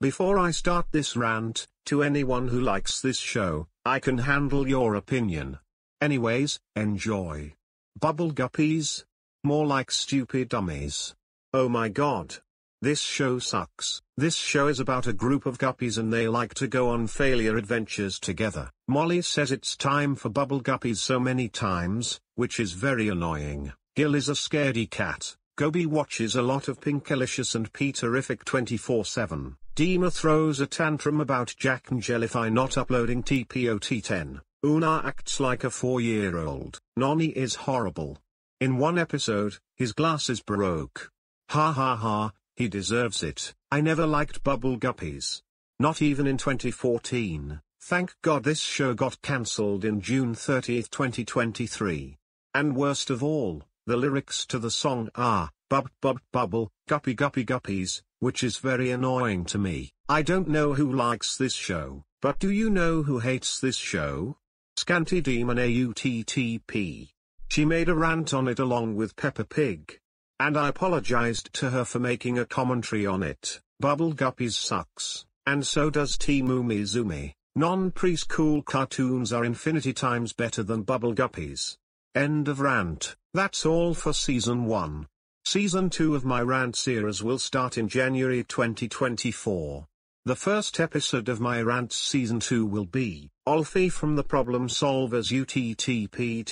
Before I start this rant, to anyone who likes this show, I can handle your opinion. Anyways, enjoy. Bubble guppies? More like stupid dummies. Oh my god. This show sucks. This show is about a group of guppies and they like to go on failure adventures together. Molly says it's time for bubble guppies so many times, which is very annoying. Gil is a scaredy cat. Goby watches a lot of Pinkalicious and Peterific 24-7. Deema throws a tantrum about Jack and Jellify not uploading TPOT10. Oona acts like a four-year-old. Nonny is horrible. In one episode, his glasses broke. Ha ha ha, he deserves it. I never liked Bubble Guppies. Not even in 2014. Thank God this show got cancelled in June 30, 2023. And worst of all, the lyrics to the song are, bub bub bubble, guppy guppy guppies, which is very annoying to me. I don't know who likes this show, but do you know who hates this show? Scanty Demon AUTTP. She made a rant on it along with Peppa Pig. And I apologized to her for making a commentary on it. Bubble Guppies sucks, and so does Team Umizoomi. Non-preschool cartoons are infinity times better than Bubble Guppies. End of rant. That's all for Season 1. Season 2 of my rant series will start in January 2024. The first episode of my rant Season 2 will be, Alfe from the Problem Solverz UTTPTHDTC.